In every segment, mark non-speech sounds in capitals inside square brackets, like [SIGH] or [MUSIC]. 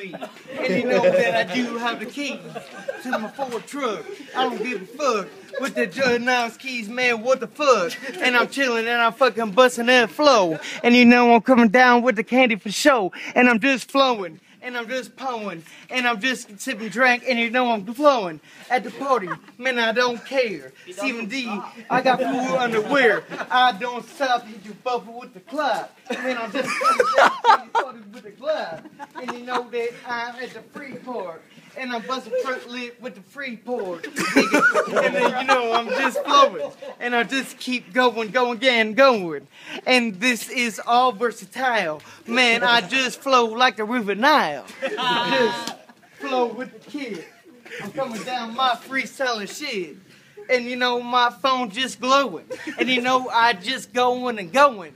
me. And you know that I do have the keys to my Ford truck. I don't give a fuck with the Niles keys, man. What the fuck? And I'm chilling and I'm fucking busting that flow. And you know I'm coming down with the candy for show. And I'm just flowing. And I'm just pulling, and I'm just sipping drink, and you know I'm flowing at the party. Man, I don't care. Steven Dee, I got FUBU underwear. I don't stop, hit you bubble with the club. Man, I'm just with the club. And you know that I'm at the free part. And I'm busting front lip with the free port. and then you know I'm just flowing. And I just keep going, going again, going. And this is all versatile. Man, I just flow like the River Nile. just flow with the kid. I'm coming down my freestyling shit. And you know, my phone just glowing. And you know, I just going and going.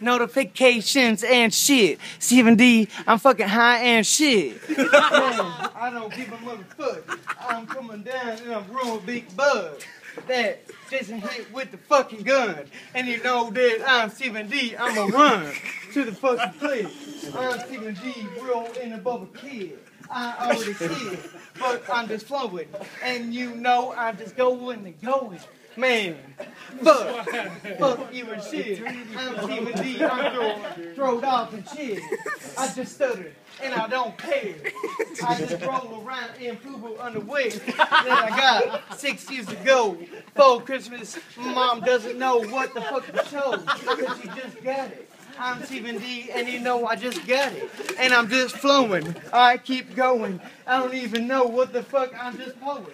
Notifications and shit. Steven Dee, I'm fucking high and shit. [LAUGHS] I don't give a motherfucker. I'm coming down and I'm growing big bug. That Jason hit with the fucking gun. And you know that I'm Steven Dee, I'ma run to the fucking place. I'm Steven Dee, real in the bubble kid. I already see it, but I'm just flowing. And you know I'm just going and going. Man, fuck, fuck you and shit. I'm Steven Dee, I'm throwed off and shit. I just stuttered, and I don't care. I just roll around in FUBU underwear that I got six years ago. For Christmas, mom doesn't know what the fuck to show, because she just got it. I'm Steven Dee, and you know I just got it. And I'm just flowing. I keep going. I don't even know what the fuck I'm just pulling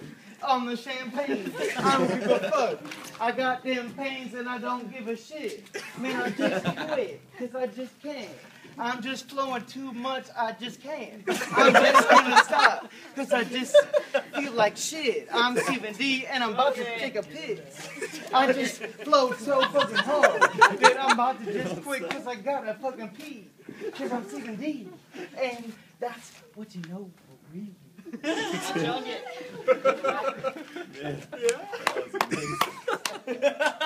on the champagne. I don't give a fuck. I got them pains and I don't give a shit. Man, I just quit, because I just can't. I'm just flowing too much, I just can't. I'm just gonna stop, because I just feel like shit. I'm Steven Dee, and I'm about to take a piss. I just flowed so fucking hard that I'm about to just quit, because I gotta fucking pee. Because I'm Steven Dee, and that's what you know for real. [LAUGHS] Yeah.